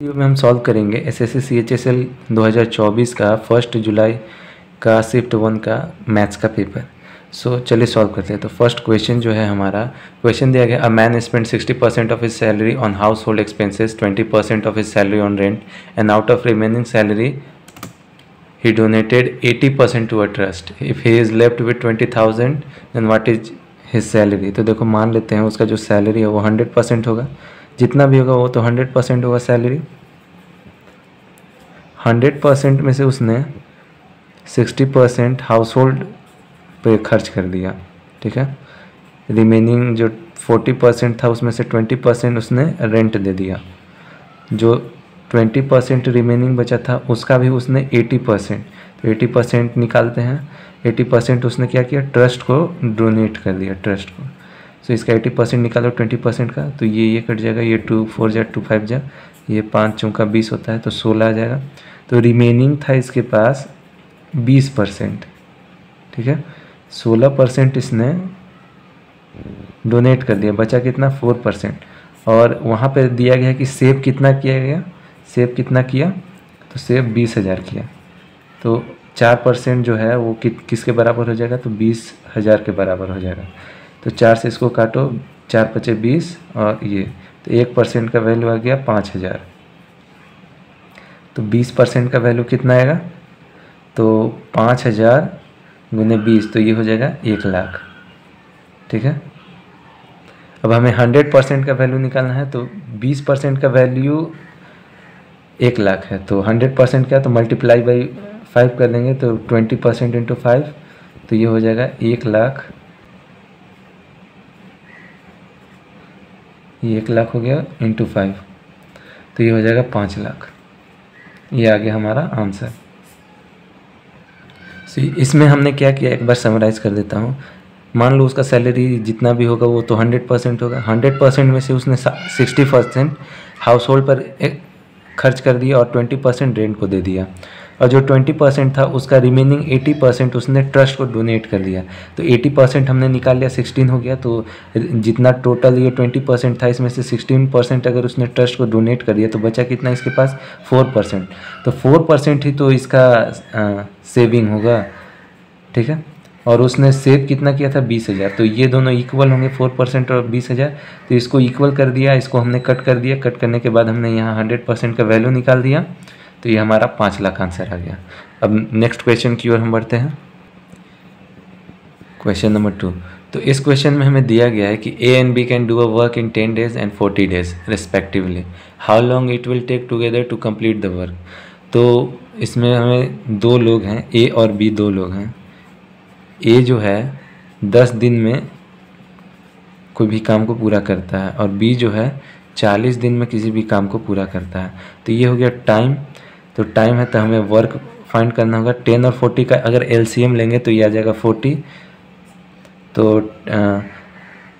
Video में हम solve करेंगे S S C H S L दो हज़ार चौबीस का फ़र्स्ट जुलाई का शिफ्ट वन का मैथ्स का पेपर सो so, चलिए सॉल्व करते हैं। तो फ़र्स्ट क्वेश्चन जो है हमारा क्वेश्चन दिया गया a man spend sixty percent of his salary on household expenses twenty percent of his salary on rent and out of remaining salary he donated eighty percent to a trust if he is left with twenty thousand then what is his salary तो देखो मान लेते हैं उसका जो salary है वो hundred percent होगा। जितना भी होगा वो तो हंड्रेड परसेंट होगा सैलरी। हंड्रेड परसेंट में से उसने सिक्सटी परसेंट हाउस होल्ड पे खर्च कर दिया, ठीक है? रिमेनिंग जो फोर्टी परसेंट था, उसमें से ट्वेंटी परसेंट उसने रेंट दे दिया। जो ट्वेंटी परसेंट रिमेनिंग बचा था, उसका भी उसने एटी परसेंट। तो एटी परसेंट निकालते हैं। एटी परसेंट उसने क्या किया? ट्रस्ट को डोनेट कर दिया ट्रस्ट को। सो इसका एटी परसेंट निकालो ट्वेंटी परसेंट का। तो ये ये कट जाएगा ये टू फोर जा टू फाइव जा। ये पाँच चौका बीस होता है तो सोलह आ जाएगा। तो रिमेनिंग था इसके पास बीस परसेंट ठीक है? सोलह परसेंट इसने डोनेट कर दिया। बचा कितना? फोर परसेंट और वहाँ पर दिया गया कि सेव कितना किया गया? सेव कितना किया? तो सेव बीस हज़ार किया। तो चार परसेंट जो है वो कि, किसके बराबर हो जाएगा? तो बीस हज़ार के बराबर हो जाएगा। तो चार से इसको काटो, चार पचे बीस और ये तो एक परसेंट का वैल्यू आ गया पाँच हज़ार। तो बीस परसेंट का वैल्यू कितना आएगा? तो पाँच हज़ार गुने बीस तो ये हो जाएगा एक लाख। ठीक है? अब हमें हंड्रेड परसेंट का वैल्यू निकालना है तो बीस परसेंट का वैल्यू एक लाख है। तो हंड्रेड परसेंट क्या? तो मल्टीप्लाई बाई फाइव कर देंगे तो ट्वेंटी परसेंट इंटू फाइव तो ये हो जाएगा एक लाख ये एक लाख हो गया इंटू फाइव तो ये हो जाएगा पाँच लाख। ये आ गया हमारा आंसर। सी इसमें हमने क्या किया? एक बार समराइज़ कर देता हूँ। मान लो उसका सैलरी जितना भी होगा वो तो हंड्रेड परसेंट होगा। हंड्रेड परसेंट में से उसने सिक्सटी परसेंट हाउस होल्ड पर खर्च कर दिया और ट्वेंटी परसेंट रेंट को दे दिया। और जो ट्वेंटी परसेंट था उसका रिमेनिंग एटी परसेंट उसने ट्रस्ट को डोनेट कर दिया तो एटी परसेंट हमने निकाल लिया सिक्सटीन हो गया। तो जितना टोटल ये ट्वेंटी परसेंट था इसमें से सिक्सटीन परसेंट अगर उसने ट्रस्ट को डोनेट कर दिया तो बचा कितना इसके पास? फोर परसेंट तो फोर परसेंट ही तो इसका आ, सेविंग होगा। ठीक है? और उसने सेव कितना किया था? बीस हज़ार। तो ये दोनों इक्वल होंगे फोर परसेंट और बीस हज़ार। तो इसको इक्वल कर दिया इसको हमने कट कर दिया। कट करने के बाद हमने यहाँ हंड्रेड परसेंट का वैल्यू निकाल दिया। तो ये हमारा पाँच लाख आंसर आ गया। अब नेक्स्ट क्वेश्चन की ओर हम बढ़ते हैं। क्वेश्चन नंबर टू तो इस क्वेश्चन में हमें दिया गया है कि A and B can do a work in ten days and forty days respectively how long it will take together to complete the work तो इसमें हमें दो लोग हैं ए और बी दो लोग हैं। ए जो है, दस दिन में कोई भी काम को पूरा करता है और बी जो है, चालीस दिन में किसी भी काम को पूरा करता है। तो ये हो गया टाइम तो टाइम है तो हमें वर्क फाइंड करना होगा। टेन और फोर्टी का अगर एलसीएम लेंगे तो ये आ जाएगा फोर्टी तो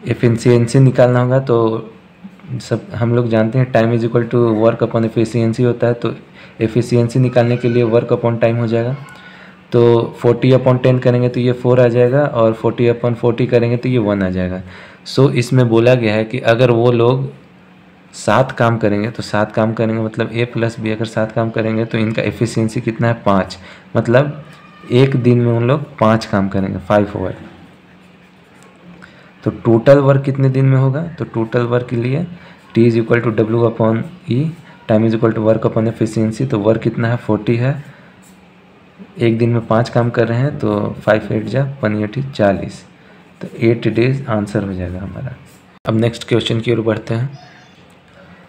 एफिशिएंसी निकालना होगा तो सब हम लोग जानते हैं time is equal to work upon efficiency होता है तो एफिशिएंसी निकालने के लिए वर्क अपॉन टाइम हो जाएगा। तो 40 अपॉन टेन करेंगे तो ये फोर आ जाएगा और 40 अपॉन फोर्टी करेंगे तो ये वन आ जाएगा। सो so, इसमें बोला गया है कि अगर वो लोग सात काम करेंगे तो सात काम करेंगे मतलब ए प्लस बी अगर सात काम करेंगे तो इनका एफिशिएंसी कितना है पाँच। मतलब एक दिन में उन लोग पाँच काम करेंगे फाइव ओवर तो टोटल वर्क कितने दिन में होगा? तो टोटल वर्क के लिए T is equal to W upon E time is equal to work upon efficiency तो वर्क कितना है? फोर्टी है। एक दिन में पाँच काम कर रहे हैं तो फाइव एट जा वन एटी चालीस। तो एट डेज़ आंसर हो जाएगा हमारा। अब नेक्स्ट क्वेश्चन की ओर बढ़ते हैं।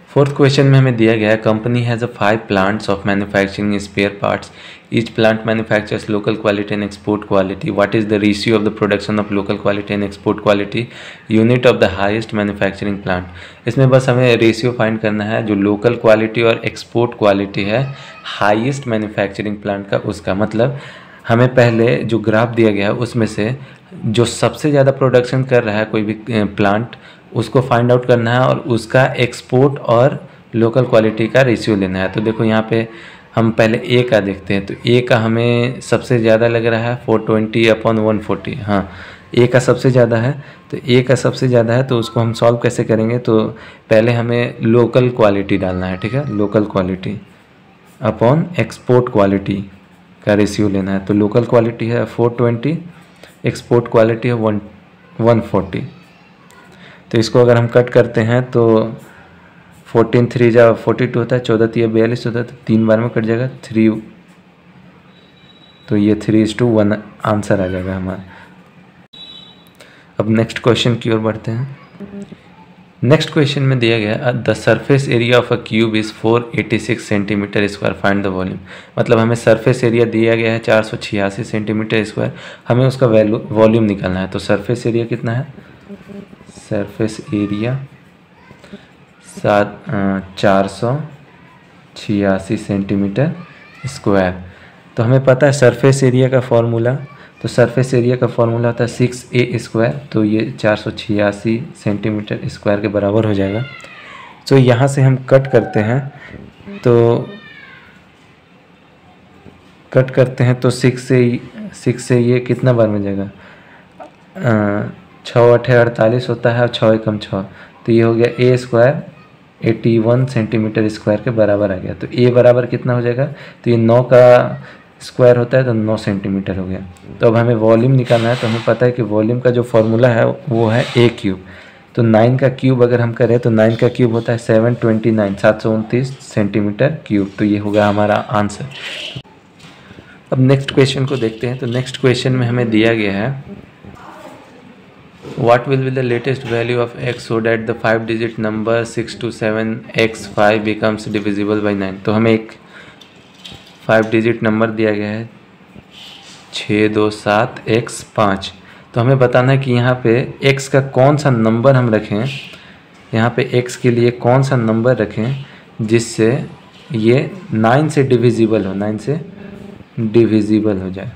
फोर्थ क्वेश्चन में हमें दिया गया है company has a five plants of manufacturing spare parts each plant manufactures local quality and export quality what is the ratio of the production of local quality and export quality unit of the highest manufacturing plant इसमें बस हमें ratio find करना है, जो local quality और export quality है highest manufacturing plant का उसका मतलब हमें पहले जो ग्राफ दिया गया है, उसमें से जो सबसे ज़्यादा प्रोडक्शन कर रहा है कोई भी प्लांट उसको फाइंड आउट करना है और उसका एक्सपोर्ट और लोकल क्वालिटी का रेशियो लेना है। तो देखो यहाँ पे हम पहले ए का देखते हैं। तो ए का हमें सबसे ज़्यादा लग रहा है four twenty upon one forty हाँ ए का सबसे ज़्यादा है। तो ए का सबसे ज़्यादा है तो उसको हम सॉल्व कैसे करेंगे? तो पहले हमें लोकल क्वालिटी डालना है, ठीक है? Local quality upon export quality का रेशियो लेना है। तो लोकल क्वालिटी है फोर ट्वेंटी एक्सपोर्ट क्वालिटी है वन वन फोर्टी तो इसको अगर हम कट करते हैं तो फोर्टीन थ्री जा फोर्टी टू होता है, चौदह तीन बयालीस होता है तो तीन बार में कट जाएगा थ्री तो ये three is to one answer आ जाएगा हमारा। अब नेक्स्ट क्वेश्चन की ओर बढ़ते हैं। नेक्स्ट क्वेश्चन में दिया गया the surface area of a cube is 486 centimetre square find the volume मतलब हमें सरफेस एरिया दिया गया है चार सौ छियासी सेंटीमीटर स्क्वायर हमें उसका वैल्यू वॉल्यूम निकालना है। तो सरफेस एरिया कितना है? सरफेस एरिया सात चार सौ छियासी सेंटीमीटर स्क्वायर। तो हमें पता है सरफेस एरिया का फॉर्मूला तो सरफेस एरिया का फॉर्मूला होता है सिक्स ए स्क्वायर तो ये चार सौ छियासी सेंटीमीटर स्क्वायर के बराबर हो जाएगा। तो यहाँ से हम कट करते हैं तो कट करते हैं तो सिक्स से सिक्स से ये कितना बार में जाएगा? छः अठे अड़तालीस होता है और छः एकम छः। तो ये हो गया A square eighty one centimetre square के बराबर आ गया। तो ए बराबर कितना हो जाएगा? तो ये नौ का स्क्वायर होता है तो नौ सेंटीमीटर हो गया। तो अब हमें वॉल्यूम निकालना है तो हमें पता है कि वॉल्यूम का जो फॉर्मूला है वो है ए क्यूब तो नाइन का क्यूब अगर हम करें तो नाइन का क्यूब होता है सेवन ट्वेंटी नाइन सात सौ उनतीस सेंटीमीटर क्यूब तो ये होगा हमारा आंसर अब नेक्स्ट क्वेश्चन को देखते हैं। तो नेक्स्ट क्वेश्चन में हमें दिया गया है what will be the latest value of x so that the five digit number 6 to 7 x 5 becomes divisible by 9 तो हमें एक फाइव डिजिट नंबर दिया गया है। छः दो सात एक्स पाँच। तो हमें बताना है कि यहाँ पे एक्स का कौन सा नंबर हम रखें। यहाँ पे एक्स के लिए कौन सा नंबर रखें जिससे ये नाइन से डिविजिबल हो नाइन से डिविजिबल हो जाए।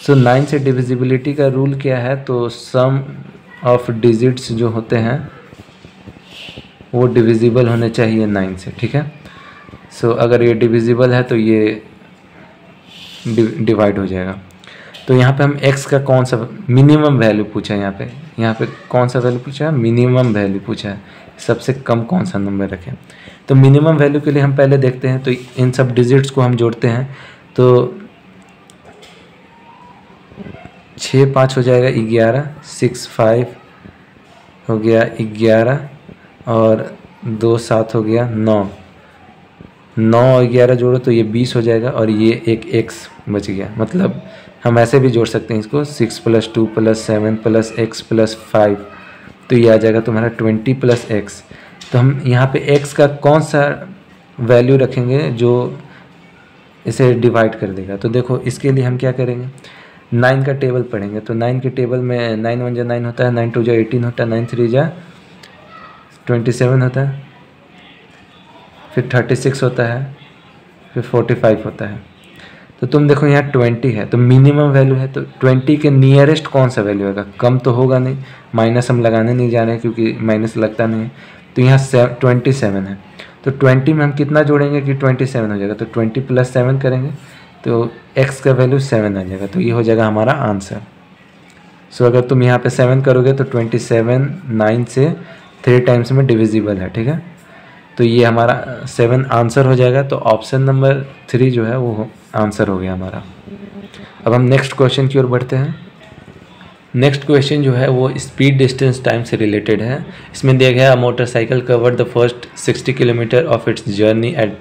सो नाइन से डिविजिबिलिटी का रूल क्या है? तो सम ऑफ़ डिजिट्स जो होते हैं वो डिविजिबल होने चाहिए नाइन से ठीक है? सो so, अगर ये डिविजिबल है तो ये डिवाइड हो जाएगा। तो यहाँ पे हम x का कौन सा मिनिमम वैल्यू पूछा है यहाँ पे? यहाँ पे कौन सा वैल्यू पूछा है? मिनिमम वैल्यू पूछा है। सबसे कम कौन सा नंबर रखें? तो मिनिमम वैल्यू के लिए हम पहले देखते हैं तो इन सब डिजिट्स को हम जोड़ते हैं। तो छः पाँच हो जाएगा ग्यारह सिक्स फाइव हो गया ग्यारह और दो सात हो गया नौ। नौ और ग्यारह जोड़ो तो ये बीस हो जाएगा और ये एक एक्स बच गया। मतलब हम ऐसे भी जोड़ सकते हैं इसको six plus two plus seven plus X plus five तो ये आ जाएगा तुम्हारा ट्वेंटी प्लस एक्स तो हम यहाँ पे एक्स का कौन सा वैल्यू रखेंगे जो इसे डिवाइड कर देगा? तो देखो इसके लिए हम क्या करेंगे? नाइन का टेबल पढ़ेंगे। तो नाइन के टेबल में नाइन वन जा नाइन होता है, नाइन टू जा एटीन होता है, नाइन थ्री जा ट्वेंटी सेवन होता है, फिर थर्टी सिक्स होता है, फिर फोर्टी फाइव होता है। तो तुम देखो यहाँ ट्वेंटी है तो मिनिमम वैल्यू है तो ट्वेंटी के नियरेस्ट कौन सा वैल्यू होगा? कम तो होगा नहीं, माइनस हम लगाने नहीं जा रहे हैं क्योंकि माइनस लगता नहीं है। तो यहाँ से ट्वेंटी सेवन है। तो ट्वेंटी में हम कितना जोड़ेंगे कि ट्वेंटी सेवन हो जाएगा तो ट्वेंटी प्लस सेवन करेंगे। तो एक्स का वैल्यू सेवन आ जाएगा तो ये हो जाएगा हमारा आंसर सो अगर तुम यहाँ पे सेवन करोगे तो ट्वेंटी सेवन नाइन से थ्री टाइम्स में डिविजिबल है, ठीक है? तो ये हमारा सेवन आंसर हो जाएगा तो ऑप्शन नंबर थ्री जो है, वो आंसर हो गया हमारा. अब हम नेक्स्ट क्वेश्चन की ओर बढ़ते हैं. नेक्स्ट क्वेश्चन जो है, वो स्पीड डिस्टेंस टाइम से रिलेटेड है. इसमें दिया गया motorcycle cover the first 60 kilometre of its journey at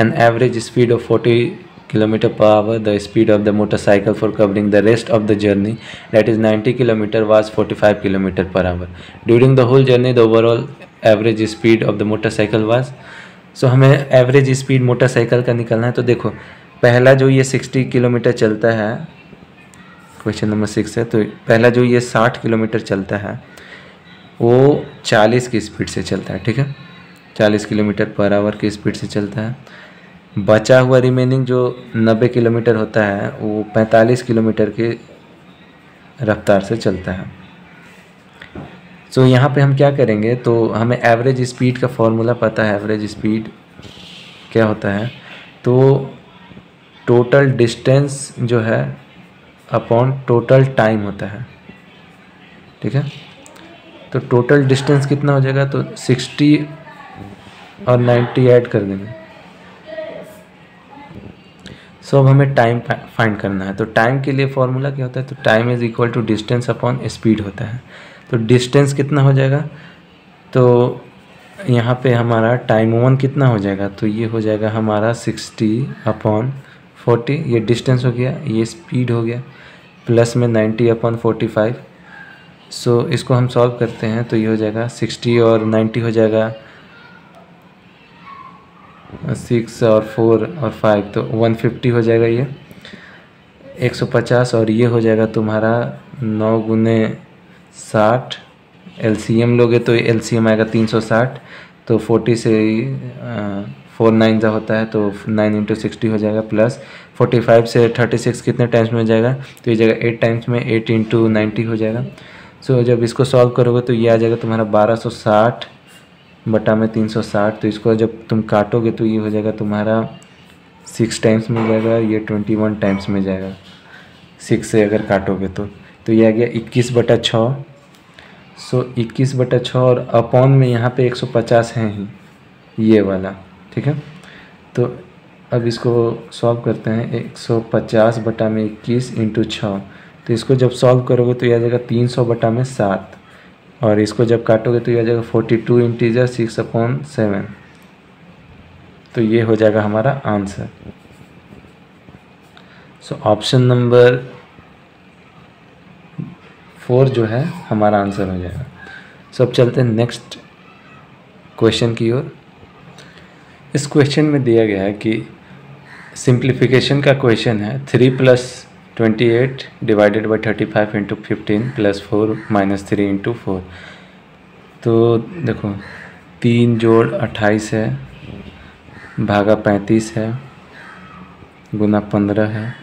an average speed of 40 kilometre per hour the speed of the motorcycle for covering the rest of the journey that is 90 kilometre was 45 kilometre per hour during the whole journey the overall average speed of the motorcycle was so हमें average speed motorcycle का निकलना है तो देखो, पहला जो ये 60 kilometre चलता है क्वेश्चन नंबर सिक्स है तो पहला जो ये 60 किलोमीटर चलता है, वो 40 की स्पीड से चलता है, ठीक है? 40 किलोमीटर पर आवर की स्पीड से चलता है। बचा हुआ रिमेनिंग जो 90 किलोमीटर होता है वो 45 किलोमीटर की रफ्तार से चलता है। सो so, यहाँ पे हम क्या करेंगे? तो हमें एवरेज स्पीड का फॉर्मूला पता है एवरेज स्पीड क्या होता है? तो टोटल डिस्टेंस जो है अपॉन टोटल टाइम होता है। ठीक है? तो टोटल डिस्टेंस कितना हो जाएगा? तो सिक्सटी और नाइन्टी ऐड कर देंगे। सो अब हमें टाइम फाइंड करना है। तो टाइम के लिए फॉर्मूला क्या होता है? तो time is equal to distance upon speed होता है। तो डिस्टेंस कितना हो जाएगा? तो यहाँ पे हमारा टाइम वन कितना हो जाएगा? तो ये हो जाएगा हमारा सिक्सटी अपॉन फोर्टी ये डिस्टेंस हो गया, ये स्पीड हो गया। प्लस में ninety upon forty five so इसको हम सॉल्व करते हैं तो ये हो जाएगा सिक्सटी और नाइन्टी हो जाएगा। सिक्स और फोर और फाइव तो वन फिफ्टी हो जाएगा ये। एक सौ पचास और ये हो जाएगा तुम्हारा नौ गुने साठ। एल सी एम लोगे तो एल सी एम आएगा तीन सौ साठ। तो फोर्टी से फोर नाइन का होता है तो नाइन इंटू सिक्सटी हो जाएगा प्लस फोर्टी फाइव से थर्टी सिक्स कितने टाइम्स में हो जाएगा? तो ये जाएगा एट टाइम्स में एट इंटू नाइन्टी हो जाएगा। सो so, जब इसको सॉल्व करोगे तो ये आ जाएगा तुम्हारा बारह सौ साठ। बटा में तीन सौ साठ तो इसको जब तुम काटोगे तो ये हो जाएगा तुम्हारा सिक्स टाइम्स में जाएगा, ये ट्वेंटी वन टाइम्स में जाएगा। सिक्स से अगर काटोगे तो। तो ये आ गया इक्कीस बटा छः। सो इक्कीस बटा छः और अपॉन में यहाँ पे एक सौ पचास है ही, ये वाला, ठीक है? तो अब इसको सॉल्व करते हैं, एक सौ पचास बटा में इक्कीस इंटू छः। तो इसको जब सॉल्व करोगे तो यह आ जाएगा तीन सौ बटा में सात। और इसको जब काटोगे तो ये आ जाएगा forty two integer six upon seven तो ये हो जाएगा हमारा answer so option number four जो है, हमारा आंसर हो जाएगा. सो अब चलते हैं नेक्स्ट क्वेश्चन की ओर. इस क्वेश्चन में दिया गया है कि सिंप्लीफिकेशन का क्वेश्चन है three plus twenty eight divided by thirty five into fifteen plus four minus three into four तो देखो, तीन जोड़ अट्ठाईस है, भागा पैंतीस है, गुना पंद्रह है,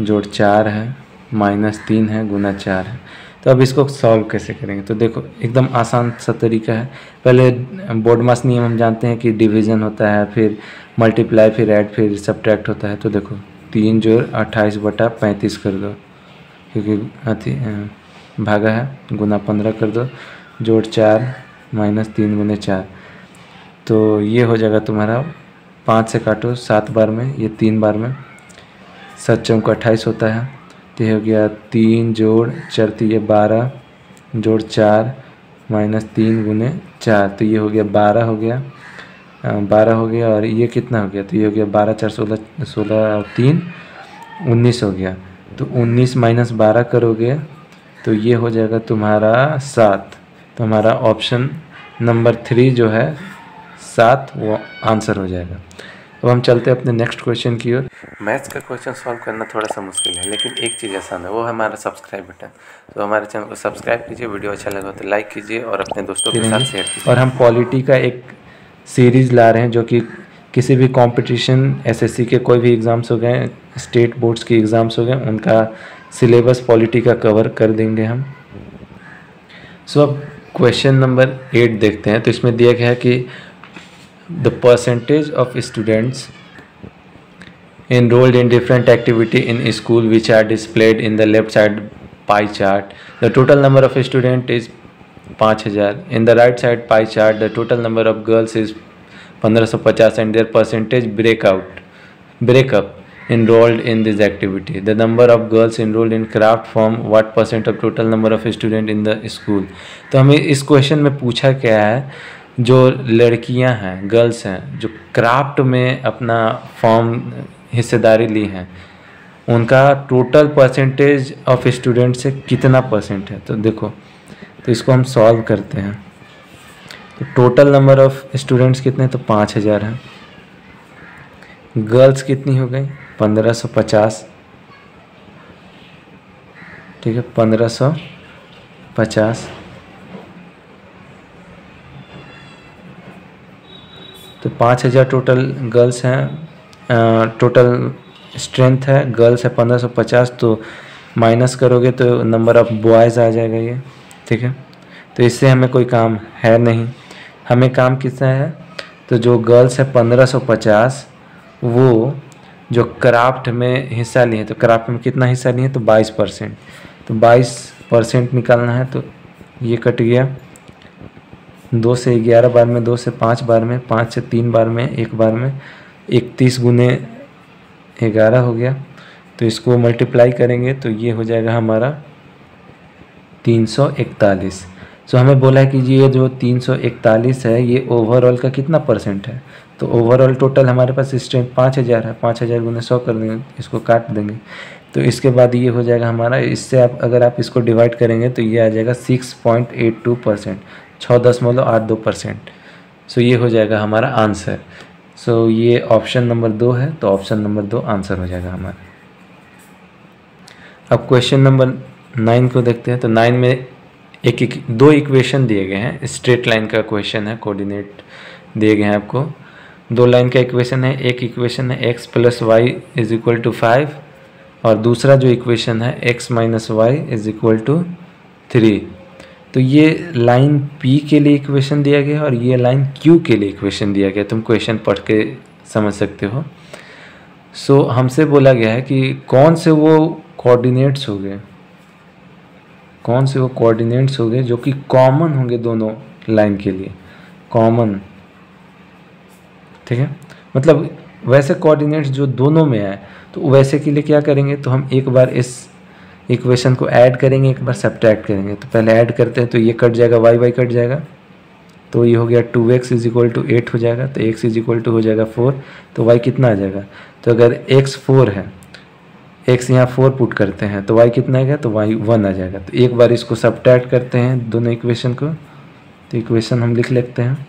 जोड़ चार है, माइनस तीन है, गुना चार है। तो अब इसको सॉल्व कैसे करेंगे? तो देखो, एकदम आसान सा तरीका है। पहले बोर्ड मास नियम हम जानते हैं कि डिवीज़न होता है, फिर मल्टीप्लाई, फिर ऐड, फिर सब्ट्रैक्ट होता है। तो देखो तीन जोड़ अट्ठाईस बटा पैंतीस कर दो, क्योंकि अति भागा है, गुना पंद्रह कर दो, जोड़ चार, माइनस तीन गुने चार। तो ये हो जाएगा तुम्हारा, पाँच से काटो, सात बार में, ये तीन बार में। सात चौक अट्ठाईस होता है तो ये हो गया तीन जोड़, चार तो ये बारह, जोड़ चार, माइनस तीन गुने चार तो ये हो गया बारह हो गया। बारह हो गया और ये कितना हो गया? तो ये हो गया बारह चार सोलह सोलह और तीन उन्नीस हो गया। तो उन्नीस माइनस बारह करोगे तो ये हो जाएगा तुम्हारा सात। तो हमारा ऑप्शन नंबर थ्री जो है सात वो आंसर हो जाएगा। अब हम चलते हैं अपने नेक्स्ट क्वेश्चन की ओर। मैथ्स का क्वेश्चन सॉल्व करना थोड़ा सा मुश्किल है लेकिन एक चीज़ आसान है वो है हमारा सब्सक्राइब बटन। तो हमारे चैनल को सब्सक्राइब कीजिए वीडियो अच्छा लगा तो लाइक कीजिए और अपने दोस्तों के साथ शेयर कीजिए। और हम पॉलिटी का एक सीरीज़ ला रहे हैं जो कि किसी भी कंपटीशन एसएससी के कोई भी एग्ज़ाम्स हो गए स्टेट बोर्ड्स के एग्ज़ाम्स हो गए, उनका सिलेबस पॉलिटी का कवर कर देंगे हम। सो अब क्वेश्चन नंबर एट देखते हैं। तो इसमें दिया गया है कि the percentage of students enrolled in different activity in school which are displayed in the left side pie chart. The total number of student is पाँच हज़ार। In the right side pie chart the total number of girls is पंद्रह सौ पचास and their percentage breakout breakup enrolled in this activity. The number of girls enrolled in craft form, what percent of total number of student in the school? तो हमें इस question में पूछा क्या है? जो लड़कियाँ हैं गर्ल्स हैं, जो क्राफ्ट में अपना फॉर्म हिस्सेदारी ली हैं, उनका टोटल परसेंटेज ऑफ़ स्टूडेंट से कितना परसेंट है? तो देखो तो इसको हम सॉल्व करते हैं। तो टोटल नंबर ऑफ़ स्टूडेंट्स कितने? तो पाँच हज़ार हैं। गर्ल्स कितनी हो गई? पंद्रह सौ पचास। ठीक है, पंद्रह सौ पचास। तो पाँच हज़ार टोटल गर्ल्स हैं। टोटल स्ट्रेंथ है गर्ल्स है पंद्रह सौ पचास तो माइनस करोगे तो नंबर ऑफ़ बॉयज़ आ जाएगा ये। ठीक है? तो इससे हमें कोई काम है नहीं। हमें काम किसका है? तो जो गर्ल्स है पंद्रह सौ पचास, वो जो क्राफ्ट में हिस्सा लिए तो क्राफ्ट में कितना हिस्सा लिए तो बाईस परसेंट। तो बाईस परसेंट निकालना है तो ये कट गया। दो से ग्यारह बार में, दो से पाँच बार में, पाँच से तीन बार में, एक बार में, इकतीस गुने ग्यारह हो गया। तो इसको मल्टीप्लाई करेंगे तो ये हो जाएगा हमारा तीन सौ इकतालीस। सो हमें बोला है कि ये जो तीन सौ इकतालीस है, ये ओवरऑल का कितना परसेंट है? तो ओवरऑल टोटल हमारे पास स्ट्रेंथ पाँच हज़ार है। पाँच हज़ार गुने सौ कर देंगे, इसको काट देंगे। तो इसके बाद ये हो जाएगा हमारा, इससे आप, अगर आप इसको डिवाइड करेंगे तो ये आ जाएगा six point eight two percent छः दशमलव आठ दो परसेंट सो ये हो जाएगा हमारा आंसर सो ये ऑप्शन नंबर दो है तो ऑप्शन नंबर दो आंसर हो जाएगा हमारा। अब क्वेश्चन नंबर नाइन को देखते हैं तो नाइन में एक, एक दो इक्वेशन दिए गए हैं। स्ट्रेट लाइन का क्वेश्चन है कोऑर्डिनेट दिए गए हैं आपको। दो लाइन का इक्वेशन है एक इक्वेशन है X plus Y is equal to five और दूसरा जो इक्वेशन है X minus Y is equal to three तो ये लाइन पी के लिए इक्वेशन दिया गया और ये लाइन क्यू के लिए इक्वेशन दिया गया तुम क्वेश्चन पढ़ के समझ सकते हो। सो so, हमसे बोला गया है कि कौन से वो कोऑर्डिनेट्स हो गए? कौन से वो कोऑर्डिनेट्स होंगे जो कि कॉमन होंगे दोनों लाइन के लिए? कॉमन ठीक है? मतलब वैसे कोऑर्डिनेट्स जो दोनों में आए तो वैसे के लिए क्या करेंगे? तो हम एक बार इस इक्वेशन को ऐड करेंगे, एक बार सब्ट्रैक्ट करेंगे। तो पहले ऐड करते हैं तो ये कट जाएगा वाई वाई कट जाएगा। तो ये हो गया two X is equal to eight हो जाएगा तो एक्स इज़ इक्वल टू हो जाएगा फोर तो वाई कितना आ जाएगा? तो अगर एक्स फोर है एक्स यहाँ फोर पुट करते हैं तो वाई कितना आएगा? तो वाई वन आ जाएगा। तो एक बार इसको सब्ट्रैक्ट करते हैं दोनों इक्वेशन को तो इक्वेशन हम लिख लेते हैं।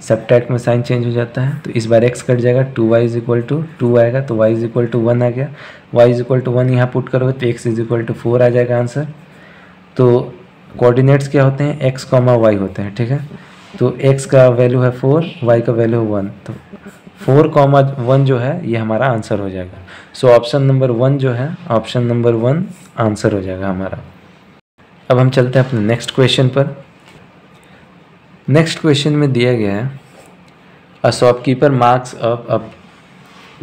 सब्ट्रैक्ट में साइन चेंज हो जाता है तो इस बार एक्स कट जाएगा two Y is equal to two आएगा तो Y is equal to one आ गया। Y is equal to one यहाँ पुट करोगे तो X is equal to four आ जाएगा आंसर तो कोऑर्डिनेट्स क्या होते हैं? एक्स कॉमा वाई होते हैं, ठीक है? तो एक्स का वैल्यू है फोर वाई का वैल्यू है वन तो फोर कॉमा वन जो है, ये हमारा आंसर हो जाएगा। सो ऑप्शन नंबर वन जो है ऑप्शन नंबर वन आंसर हो जाएगा हमारा। अब हम चलते हैं अपने नेक्स्ट क्वेश्चन पर। नेक्स्ट क्वेश्चन में दिया गया है a shopkeeper marks up up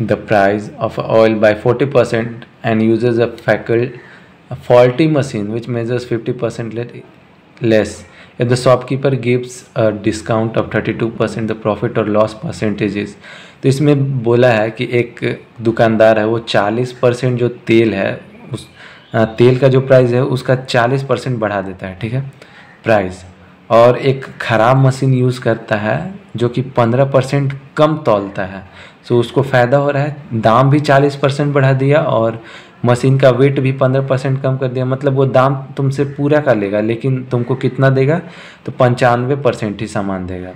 the price of oil by 40 percent and uses a फैकल faulty machine which measures 50 percent less if the shopkeeper gives a discount of 32 percent the profit और loss percentages तो इसमें बोला है कि एक दुकानदार है, वो 40 परसेंट जो तेल है, उस तेल का जो प्राइस है, उसका 40 परसेंट बढ़ा देता है, ठीक है? प्राइस और एक ख़राब मशीन यूज़ करता है, जो कि पंद्रह परसेंट कम तोलता है। तो उसको फ़ायदा हो रहा है, दाम भी चालीस परसेंट बढ़ा दिया और मशीन का वेट भी पंद्रह परसेंट कम कर दिया। मतलब वो दाम तुमसे पूरा कर लेगा लेकिन तुमको कितना देगा? तो पंचानवे परसेंट ही सामान देगा।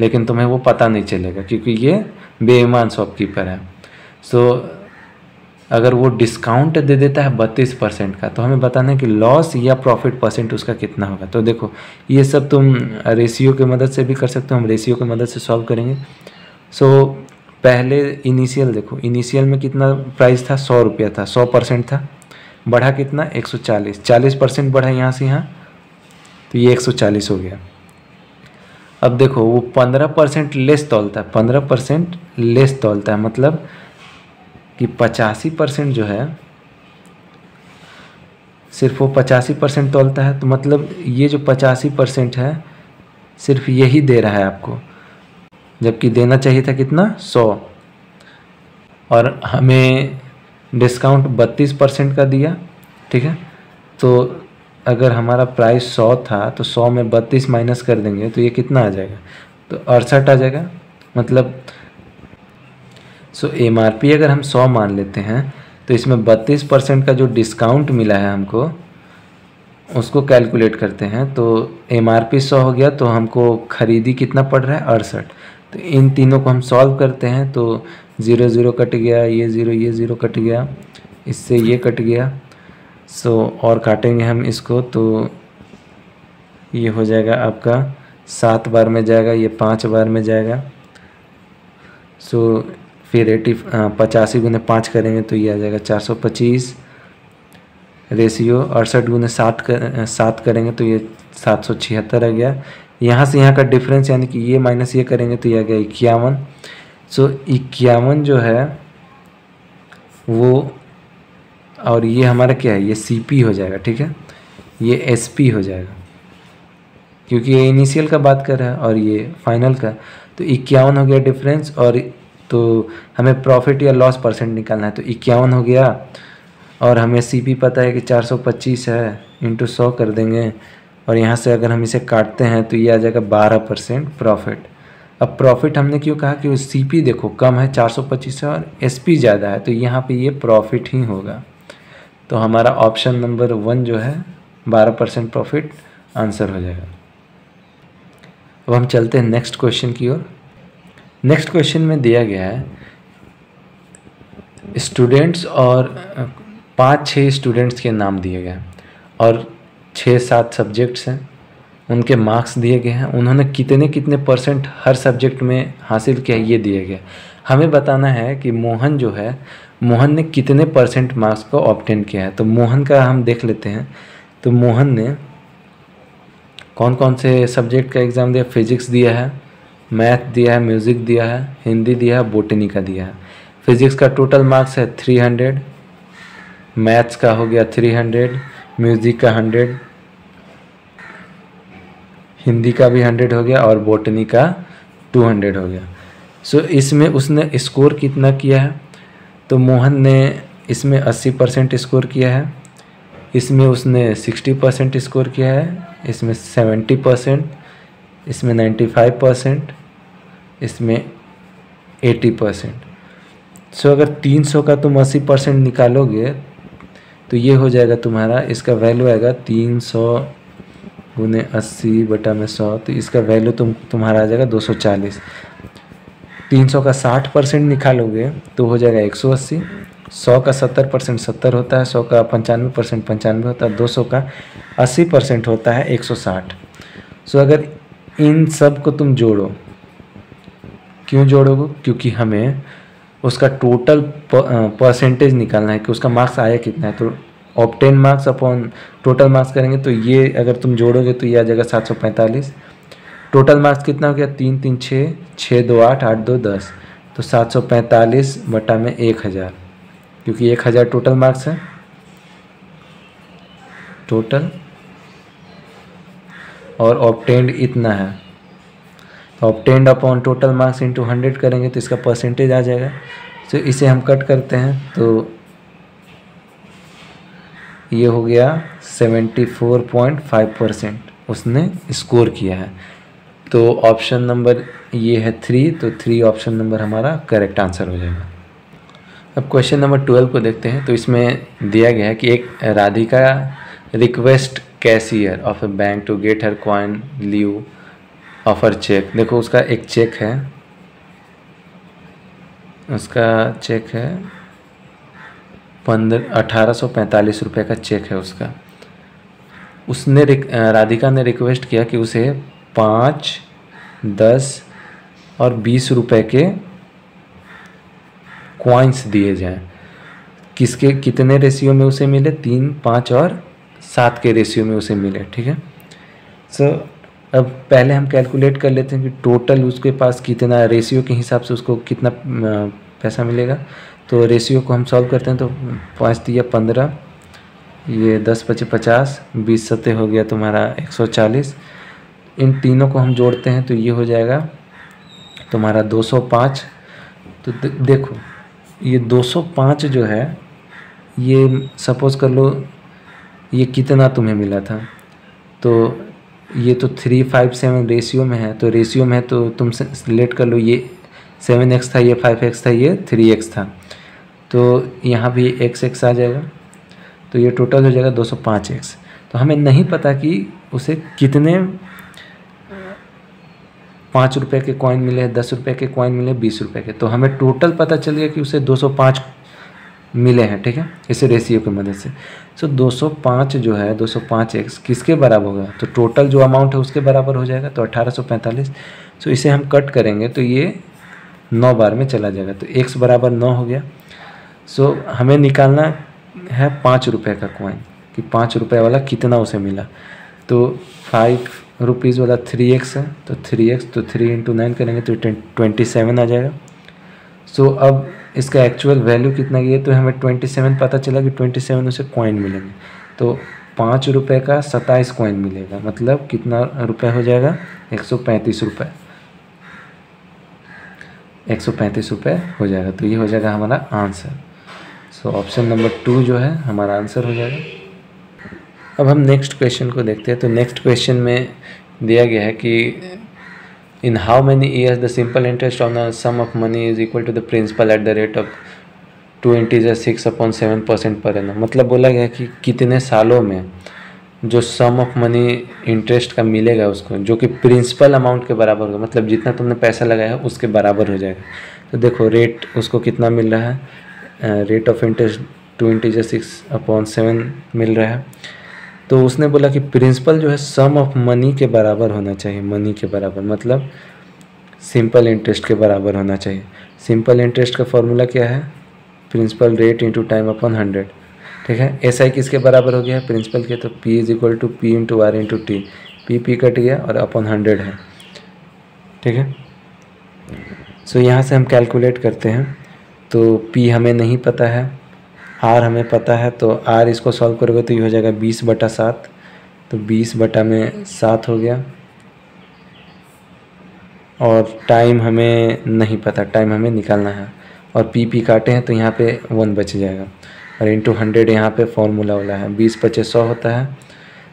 लेकिन तुम्हें वो पता नहीं चलेगा क्योंकि ये बेईमान शॉपकीपर है। सो अगर वो डिस्काउंट दे देता है बत्तीस परसेंट का तो हमें बताना है कि लॉस या प्रॉफिट परसेंट उसका कितना होगा। तो देखो ये सब तुम रेशियो की मदद से भी कर सकते हो हम रेशियो की मदद से सॉल्व करेंगे। सो so, पहले इनिशियल देखो इनिशियल में कितना प्राइस था? सौ रुपया था, सौ परसेंट था। बढ़ा कितना? एक सौ चालीस। चालीस परसेंट बढ़ा यहाँ से यहाँ तो ये एक सौ चालीस हो गया। अब देखो, वो पंद्रह परसेंट लेस तोलता है। पंद्रह परसेंट लेस तोलता है मतलब कि पचासी परसेंट जो है, सिर्फ़ वो पचासी परसेंट तोलता है। तो मतलब ये जो पचासी परसेंट है, सिर्फ़ यही दे रहा है आपको। जबकि देना चाहिए था कितना? सौ। और हमें डिस्काउंट बत्तीस परसेंट का दिया, ठीक है? तो अगर हमारा प्राइस सौ था तो सौ में बत्तीस माइनस कर देंगे तो ये कितना आ जाएगा? तो अड़सठ आ जाएगा। मतलब सो एमआरपी अगर हम सौ मान लेते हैं तो इसमें बत्तीस परसेंट का जो डिस्काउंट मिला है हमको, उसको कैलकुलेट करते हैं तो एम आर पी सौ हो गया तो हमको खरीदी कितना पड़ रहा है? अड़सठ। तो इन तीनों को हम सॉल्व करते हैं तो ज़ीरो ज़ीरो कट गया, ये ज़ीरो ये ज़ीरो कट गया, इससे ये कट गया सो और काटेंगे हम इसको तो ये हो जाएगा आपका सात बार में जाएगा, ये पाँच बार में जाएगा सो फिर एटी पचासी गुने पाँच करेंगे तो ये आ जाएगा चार सौ पच्चीस रेशियो अड़सठ गुने साठ कर सात करेंगे तो ये सात सौ छिहत्तर आ गया यहाँ से यहाँ का डिफरेंस यानी कि ये माइनस ये करेंगे तो ये आ गया इक्यावन। सो इक्यावन जो है, वो और ये हमारा क्या है? ये सी पी हो जाएगा, ठीक है? ये एस पी हो जाएगा। क्योंकि ये इनिशियल का बात कर रहा है और ये फाइनल का। तो इक्यावन हो गया डिफरेंस और तो हमें प्रॉफिट या लॉस परसेंट निकालना है। तो इक्यावन हो गया और हमें सी पी पता है कि 425 है। इंटू सौ कर देंगे। और यहाँ से अगर हम इसे काटते हैं तो ये आ जाएगा 12 परसेंट प्रॉफिट। अब प्रॉफिट हमने क्यों कहा कि वो सी पी देखो, कम है 425 है और एस पी ज़्यादा है तो यहाँ पे ये प्रॉफिट ही होगा। तो हमारा ऑप्शन नंबर वन जो है 12 परसेंट प्रॉफिट आंसर हो जाएगा। अब हम चलते हैं नेक्स्ट क्वेश्चन की ओर। नेक्स्ट क्वेश्चन में दिया गया है, स्टूडेंट्स और पाँच छः स्टूडेंट्स के नाम दिए गए और छः सात सब्जेक्ट्स हैं। उनके मार्क्स दिए गए हैं। उन्होंने कितने कितने परसेंट हर सब्जेक्ट में हासिल किया, ये दिए गए। हमें बताना है कि मोहन जो है, मोहन ने कितने परसेंट मार्क्स को ऑप्टेन किया है। तो मोहन का हम देख लेते हैं। तो मोहन ने कौन कौन से सब्जेक्ट का एग्ज़ाम दिया? फिजिक्स दिया है मैथ दिया है म्यूज़िक दिया है, हिंदी दिया है बोटनी का दिया है। फिजिक्स का टोटल मार्क्स है थ्री हंड्रेड मैथ्स का हो गया थ्री हंड्रेड म्यूज़िक का हंड्रेड हिंदी का भी हंड्रेड हो गया और बोटनी का टू हंड्रेड हो गया। सो so, इसमें उसने स्कोर कितना किया है? तो मोहन ने इसमें अस्सी परसेंट स्कोर किया है इसमें उसने सिक्सटी परसेंट स्कोर किया है इसमें सेवेंटी परसेंट इसमें नाइन्टी फाइव परसेंट इसमें एटी परसेंट। सो अगर तीन सौ का तुम अस्सी परसेंट निकालोगे तो ये हो जाएगा तुम्हारा, इसका वैल्यू आएगा तीन सौ गुने अस्सी बटा में सौ तो इसका वैल्यू तुम, तुम्हारा आ जाएगा दो सौ चालीस। तीन सौ का साठ परसेंट निकालोगे तो हो जाएगा एक सौ अस्सी। सौ का सत्तर परसेंट सत्तर होता है, सौ का पंचानवे परसेंट पंचानवे होता है, दो सौ का अस्सी परसेंट होता है, एक सौ साठ। सो अगर इन सबको तुम जोड़ो, क्यों जोड़ोगे? क्योंकि हमें उसका टोटल परसेंटेज निकालना है कि उसका मार्क्स आया कितना है। तो obtain marks upon total marks करेंगे तो ये अगर तुम जोड़ोगे तो ये आ जाएगा सात सौ पैंतालीस। टोटल मार्क्स कितना हो गया? तीन तीन छः छः दो, आठ आठ, दो, दस। तो सात सौ पैंतालीस बटा में एक हज़ार। क्योंकि एक हज़ार टोटल मार्क्स है। टोटल और ऑप्टेंड इतना है। Obtained upon total marks into hundred करेंगे तो इसका परसेंटेज आ जाएगा। तो इसे हम कट करते हैं तो ये हो गया seventy four point five percent उसने स्कोर किया है। तो ऑप्शन नंबर ये है थ्री तो थ्री ऑप्शन नंबर हमारा करेक्ट आंसर हो जाएगा। अब क्वेश्चन नंबर ट्वेल्व को देखते हैं तो इसमें दिया गया है कि एक Radhika request cashier of a bank to get her coin lieu of her cheque देखो उसका एक चेक है। उसका चेक है। पंद्रह अठारह सौ पैंतालीस रुपये का चेक है उसका। उसने राधिका ने रिक्वेस्ट किया कि उसे पाँच दस और बीस रुपए के क्वाइंस दिए जाएँ। किसके कितने रेशियो में उसे मिले? तीन पाँच और सात के रेशियो में उसे मिले ठीक है? सो so, अब पहले हम कैलकुलेट कर लेते हैं कि टोटल उसके पास कितना रेशियो के हिसाब से उसको कितना पैसा मिलेगा। तो रेशियो को हम सॉल्व करते हैं तो पाँच दिया पंद्रह ये दस पचे पचास बीस सतह हो गया तुम्हारा एक सौ चालीस। इन तीनों को हम जोड़ते हैं तो ये हो जाएगा तुम्हारा दो सौ पाँच। तो दे, देखो ये 205 जो है ये सपोज़ कर लो ये कितना तुम्हें मिला था। तो ये तो थ्री फाइव सेवन रेशियो में है तो रेशियो में है तो तुम सिलेक्ट कर लो, ये सेवन एक्स था, ये फाइव एक्स था, ये थ्री एक्स था। तो यहाँ भी एक्स एक्स आ जाएगा तो ये टोटल हो जाएगा दो सौ पाँच एक्स तो हमें नहीं पता कि उसे कितने पाँच रुपये के कॉइन मिले, दस रुपये के कॉइन मिले, बीस रुपये के। तो हमें टोटल पता चल गया कि उसे दो सौ पाँच मिले हैं ठीक है? इसे रेशियो की मदद से। सो so, 205 जो है 205 एक्स किसके बराबर होगा? तो टोटल जो अमाउंट है उसके बराबर हो जाएगा तो 1845 सो so, इसे हम कट करेंगे तो ये नौ बार में चला जाएगा। तो एक्स बराबर नौ हो गया। सो so, हमें निकालना है पाँच रुपये का कॉइन कि पाँच रुपये वाला कितना उसे मिला। तो फाइव रुपीज़ वाला थ्री एक्स है तो थ्री एक्स तो थ्री इंटू नाइन करेंगे तो ट्वेंटी सेवन आ जाएगा। सो so, अब इसका एक्चुअल वैल्यू कितना ये तो हमें ट्वेंटी सेवन पता चला कि ट्वेंटी सेवन उसे कॉइन मिलेंगे। तो पाँच रुपये का सत्ताईस कॉइन मिलेगा। मतलब कितना रुपये हो जाएगा? एक सौ पैंतीस रुपये एक सौ पैंतीस रुपये हो जाएगा। तो ये हो जाएगा हमारा answer so option number two जो है, हमारा आंसर हो जाएगा। अब हम नेक्स्ट क्वेश्चन को देखते हैं। तो नेक्स्ट क्वेश्चन में दिया गया है कि in how many years the simple interest on the sum of money is equal to the principal at the rate of two integer six upon seven percent per annum मतलब बोला गया कि कितने सालों में जो सम ऑफ़ मनी इंटरेस्ट का मिलेगा उसको, जो कि प्रिंसिपल अमाउंट के बराबर होगा मतलब जितना तुमने पैसा लगाया है उसके बराबर हो जाएगा। तो देखो रेट उसको कितना मिल रहा है? Rate of interest two integer six upon seven मिल रहा है। तो उसने बोला कि प्रिंसिपल जो है सम ऑफ़ मनी के बराबर होना चाहिए मनी के बराबर मतलब सिंपल इंटरेस्ट के बराबर होना चाहिए। सिंपल इंटरेस्ट का फॉर्मूला क्या है? Principal rate into time upon hundred ठीक है? एस आई किसके बराबर हो गया है? प्रिंसिपल के तो P is equal to P into R into T P P cut गया और अपॉन हंड्रेड है। ठीक है? सो so, यहाँ से हम कैलकुलेट करते हैं। तो पी हमें नहीं पता है। आर हमें पता है तो आर इसको सॉल्व करोगे तो ये हो जाएगा बीस बटा सात। तो बीस बटा में सात हो गया। और टाइम हमें नहीं पता टाइम हमें निकालना है। और पी पी काटे हैं तो यहाँ पे वन बच जाएगा। और इंटू हंड्रेड यहाँ पे फॉर्मूला वाला है। बीस पच्चीस सौ होता है,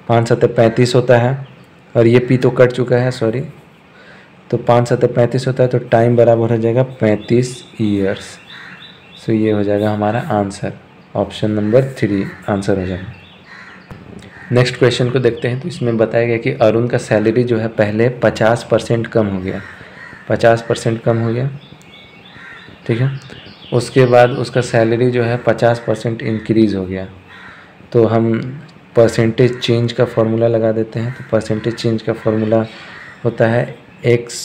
पाँच सत्तर पैंतीस होता है। और ये पी तो कट चुका है सॉरी तो पाँच सत्तर पैंतीस होता है तो टाइम बराबर हो जाएगा पैंतीस ईयर्स सो ये हो जाएगा हमारा answer option number three answer हो जाएगा नेक्स्ट क्वेश्चन को देखते हैं तो इसमें बताया गया कि अरुण का सैलरी जो है पहले पचास परसेंट कम हो गया। पचास परसेंट कम हो गया। ठीक है? उसके बाद उसका सैलरी जो है पचास परसेंट इंक्रीज़ हो गया। तो हम परसेंटेज चेंज का फॉर्मूला लगा देते हैं। तो परसेंटेज चेंज का फॉर्मूला होता है x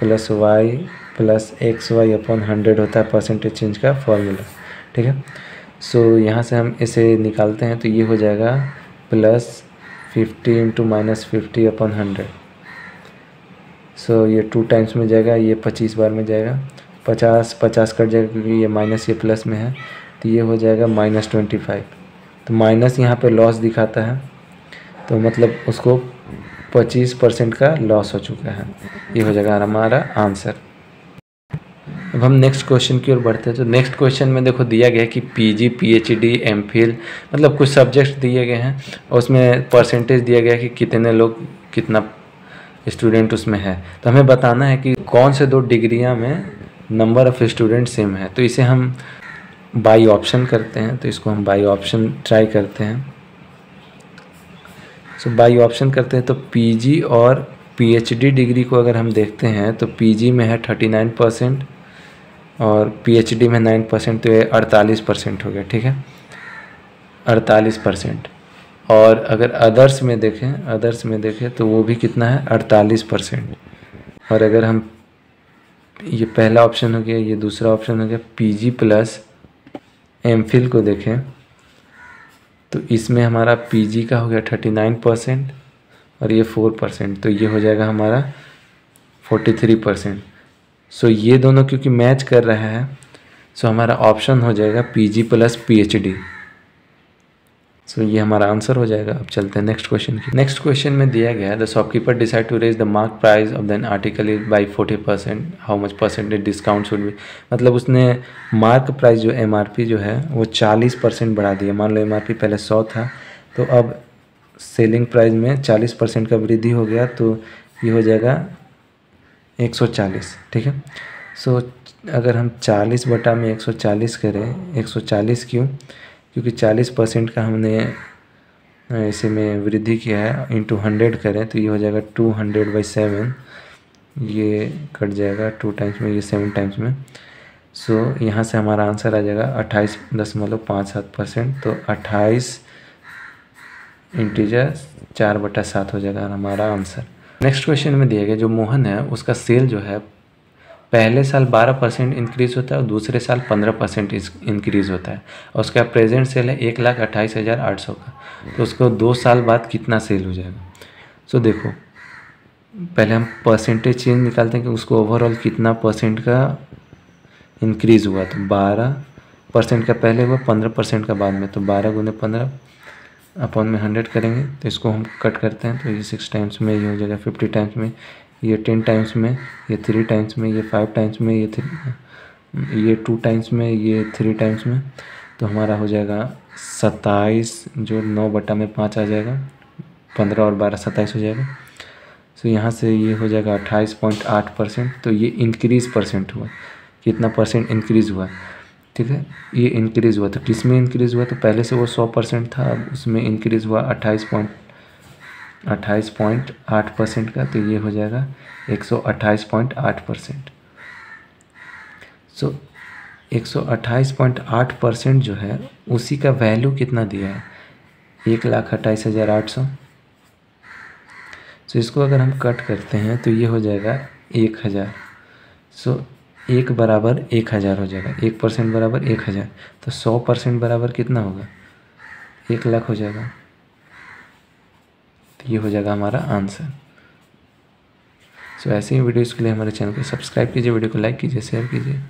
plus y plus x y upon hundred होता है परसेंटेज चेंज का फॉर्मूला ठीक है? सो so, यहाँ से हम इसे निकालते हैं तो ये हो जाएगा plus fifty into minus fifty upon hundred so ये टू टाइम्स में जाएगा ये पच्चीस बार में जाएगा. पचास पचास कट जाएगा क्योंकि ये माइनस ये प्लस में है. तो ये हो जाएगा माइनस ट्वेंटी फाइव तो माइनस यहाँ पे लॉस दिखाता है. तो मतलब उसको पच्चीस परसेंट का लॉस हो चुका है. ये हो जाएगा हमारा आंसर अब हम नेक्स्ट क्वेश्चन की ओर बढ़ते हैं। तो नेक्स्ट क्वेश्चन में देखो दिया गया है कि पीजी पीएचडी एमफिल मतलब कुछ सब्जेक्ट दिए गए हैं और उसमें परसेंटेज दिया गया है कि कितने लोग, कितना स्टूडेंट उसमें है। तो हमें बताना है कि कौन से दो डिग्रियाँ में नंबर ऑफ़ स्टूडेंट सेम है। तो इसे हम बाई ऑप्शन करते हैं। तो इसको हम बाई ऑप्शन ट्राई करते हैं। सो बाई ऑप्शन करते हैं तो पीजी और पीएचडी डिग्री को अगर हम देखते हैं तो पीजी में है थर्टी नाइन परसेंट और पीएचडी में नाइन परसेंट तो ये अड़तालीस परसेंट हो गया, ठीक है? अड़तालीस परसेंट और अगर अदर्स में देखें अदर्स में देखें तो वो भी कितना है? अड़तालीस परसेंट और अगर हम, ये पहला ऑप्शन हो गया, ये दूसरा ऑप्शन हो गया पीजी प्लस एम को देखें तो इसमें हमारा पीजी का हो गया थर्टी नाइन परसेंट और ये फोर परसेंट तो ये हो जाएगा हमारा forty three percent so so, ये दोनों क्योंकि मैच कर रहा है सो so, हमारा ऑप्शन हो जाएगा PG plus PhD so so, ये हमारा आंसर हो जाएगा। अब चलते हैं नेक्स्ट क्वेश्चन की। नेक्स्ट क्वेश्चन में दिया गया है the shopkeeper decide to raise the mark price of then article is by forty percent how much percentage discount should be मतलब उसने मार्क प्राइस जो एम आर पी जो है वो चालीस परसेंट बढ़ा दिया। मान लो एम आर पी पहले सौ था तो अब सेलिंग प्राइस में चालीस परसेंट का वृद्धि हो गया तो ये हो जाएगा एक सौ चालीस ठीक है? सो अगर हम चालीस बटा में एक सौ चालीस करें एक सौ चालीस क्यों? क्योंकि चालीस परसेंट का हमने इसे में वृद्धि किया है इंटू हंड्रेड करें तो ये हो जाएगा टू हंड्रेड बाई सेवन ये कट जाएगा टू टाइम्स में ये सेवन टाइम्स में। सो so, यहाँ से हमारा आंसर आ जाएगा अट्ठाईस दशमलव पाँच सात परसेंट तो अट्ठाईस इंटीजर चार बटा सात हो जाएगा हमारा आंसर नेक्स्ट क्वेश्चन में दिया गया जो मोहन है उसका सेल जो है पहले साल 12 परसेंट इंक्रीज़ होता है और दूसरे साल 15 परसेंट इंक्रीज़ होता है। और उसका प्रेजेंट सेल है एक लाख अट्ठाईस हज़ार आठ सौ का। तो उसको दो साल बाद कितना सेल हो जाएगा? सो so, देखो पहले हम परसेंटेज चेंज निकालते हैं कि उसको ओवरऑल कितना परसेंट का इंक्रीज़ हुआ। तो बारह परसेंट का पहले हुआ पंद्रह परसेंट का बाद में। तो बारह गुने पंद्रह अपॉन में हंड्रेड करेंगे तो इसको हम कट करते हैं तो ये सिक्स टाइम्स में ये हो जाएगा फिफ्टी टाइम्स में, ये टेन टाइम्स में, ये थ्री टाइम्स में, ये फाइव टाइम्स में, ये थ्री ये टू टाइम्स में, ये थ्री टाइम्स में तो हमारा हो जाएगा सत्ताईस, जो नौ बटा में पाँच आ जाएगा, पंद्रह और बारह सत्ताईस हो जाएगा। तो यहाँ से ये हो जाएगा अट्ठाईस पॉइंट आठ परसेंट तो ये इंक्रीज़ परसेंट हुआ, कितना परसेंट इंक्रीज़ हुआ? ठीक है? ये इंक्रीज़ हुआ तो किसमें इंक्रीज़ हुआ तो पहले से वो सौ परसेंट था, अब उसमें इंक्रीज़ हुआ अट्ठाईस पॉइंट अट्ठाईस पॉइंट आठ परसेंट का तो ये हो जाएगा एक सौ अट्ठाईस पॉइंट आठ परसेंट। सो एक सौ अट्ठाईस पॉइंट आठ परसेंट जो है, उसी का वैल्यू कितना दिया है? एक लाख अट्ठाईस हज़ार आठ सौ। सो इसको अगर हम कट करते हैं तो ये हो जाएगा एक हज़ार। सो एक बराबर एक हज़ार हो जाएगा। एक परसेंट बराबर एक हज़ार। तो सौ परसेंट बराबर कितना होगा? एक लाख हो जाएगा। तो ये हो जाएगा हमारा आंसर। सो ऐसे ही वीडियोज़ के लिए हमारे चैनल को सब्सक्राइब कीजिए, वीडियो को लाइक कीजिए शेयर कीजिए।